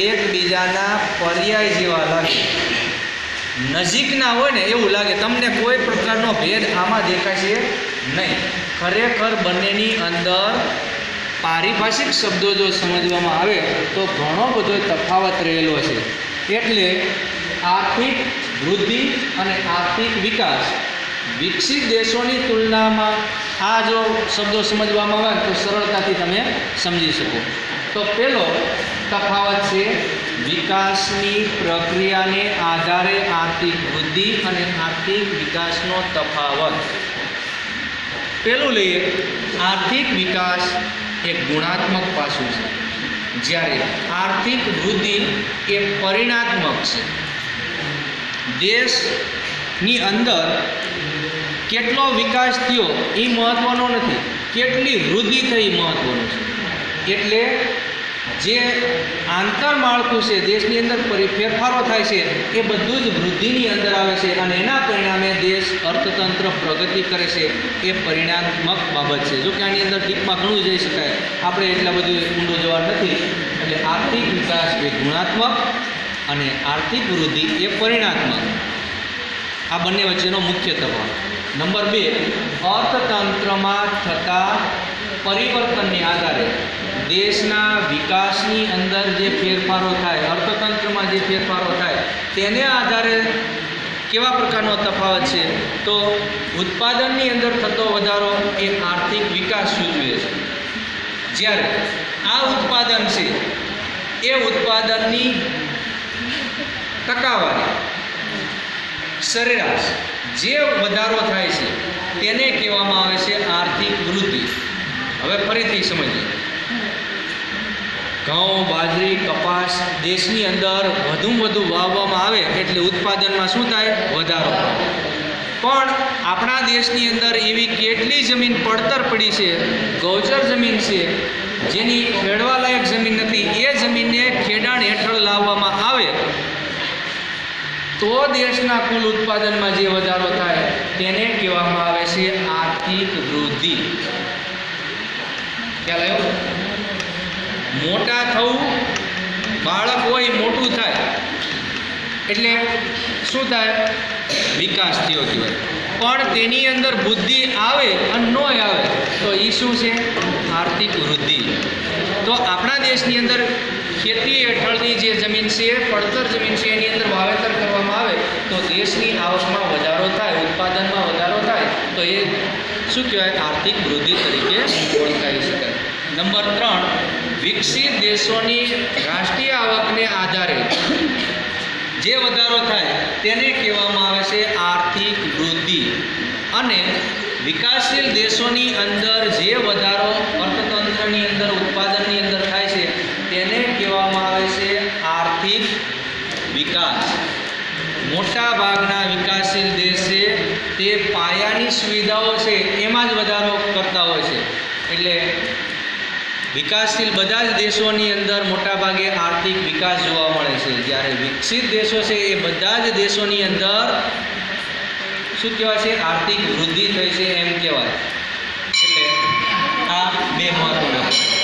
એકબીજાના પર્યાય જેવા લાગે. નજીકના હોય ને એવું લાગે, તમને કોઈ પ્રકારનો ભેદ આમાં દેખાશે નહીં. ખરેખર બંનેની અંદર પારિભાષિક શબ્દો જો સમજવામાં આવે, તો ઘણો બધો તફાવત રહેલો છે. એટલે આર્થિક વૃદ્ધિ અને આર્થિક વિકાસ વિકસિત દેશોની તુલનામાં આ જો શબ્દો સમજવામાં આવે તો સરળતાથી તમે સમજી શકો. તો પહેલો તફાવત છે, વિકાસની પ્રક્રિયાને આધારે આર્થિક વૃદ્ધિ અને આર્થિક વિકાસનો તફાવત. પહેલું લઈએ, આર્થિક વિકાસ એ ગુણાત્મક પાસું છે. જ્યારે આર્થિક વૃદ્ધિ એ પરિણાત્મક છે. દેશની અંદર કેટલો વિકાસ થયો એ મહત્ત્વનો નથી. કેટલી વૃદ્ધિ થઈ મહત્ત્વનું છે. એટલે જે આંતરમાળખું છે, દેશની અંદર ફેરફારો થાય છે, એ બધું જ વૃદ્ધિની અંદર આવે છે અને એના પરિણામે દેશ અર્થતંત્ર પ્રગતિ કરે છે, એ પરિણાત્મક બાબત છે. જો કે આની અંદર ડીપમાં ઘણું જઈ શકાય. આપણે એટલા બધું ઊંડો જવા નથી. એટલે આર્થિક વિકાસ એ ગુણાત્મક અને આર્થિક વૃદ્ધિ એ પરિણાત્મક. આ બંને વચ્ચેનો મુખ્ય તફાવત. નંબર બે, અર્થતંત્રમાં થતા પરિવર્તનને આધારે દેશના વિકાસની અંદર જે ફેરફારો થાય, અર્થતંત્રમાં જે ફેરફારો થાય, તેને આધારે કેવા પ્રકારનો તફાવત છે? તો ઉત્પાદનની અંદર થતો વધારો એ આર્થિક વિકાસ સૂચવે છે. જ્યારે આ ઉત્પાદન છે, એ ઉત્પાદનની ટકાવારી, સરેરાશ જે વધારો થાય છે, તેને કહેવામાં આવે છે આર્થિક વૃદ્ધિ. હવે ફરીથી સમજીએ. ઘઉં, બાજરી, કપાસ દેશની અંદર વધુમાં વધુ વાવવામાં આવે એટલે ઉત્પાદનમાં શું થાય? વધારો. પણ આપણા દેશની અંદર એવી કેટલી જમીન પડતર પડી છે? ગૌચર જમીન છે. જેની ખેડવાલાયક જમીન નથી. એ જમીનને ખેડાણ હેઠળ લાવવામાં આવે. તો દેશના કુલ ઉત્પાદનમાં જે વધારો થાય તેને કહેવામાં આવે છે આર્થિક વૃદ્ધિ. ખ્યાલ આવ્યો? મોટા થવું, બાળક હોય મોટું થાય. એટલે શું થાય? વિકાસ થયો કહેવાય. પણ તેની અંદર બુદ્ધિ આવે અને ન આવે, તો એ શું છે? આર્થિક વૃદ્ધિ. તો આપણા દેશની અંદર ખેતી હેઠળની જે જમીન છે, પડતર જમીન છે, એની અંદર વાવેતર કરવામાં આવે, તો દેશની આવકમાં વધારો થાય, ઉત્પાદનમાં વધારો થાય, તો એ શું કહેવાય? આર્થિક વૃદ્ધિ તરીકે ઓળખાઈ શકાય. નંબર ત્રણ, વિકસિત દેશોની રાષ્ટ્રીય આવકને આધારે જે વધારો થાય તેને કહેવામાં આવે છે આર્થિક વૃદ્ધિ. અને વિકાસશીલ દેશોની અંદર જે વધારો અર્થતંત્રની અંદર, ઉત્પાદનની અંદર થાય છે તેને કહેવામાં આવે છે આર્થિક વિકાસ. મોટા ભાગના વિકાસશીલ દેશ તે પાયાની સુવિધાઓ છે એમાં જ વધારો કરતા હોય છે. એટલે વિકાસશીલ બધા જ દેશોની અંદર મોટાભાગે આર્થિક વિકાસ જોવા મળે છે. જ્યારે વિકસિત દેશો છે એ બધા જ દેશોની અંદર શું કહેવાય છે? આર્થિક વૃદ્ધિ થઈ છે એમ કહેવાય. એટલે આ બે મહત્વના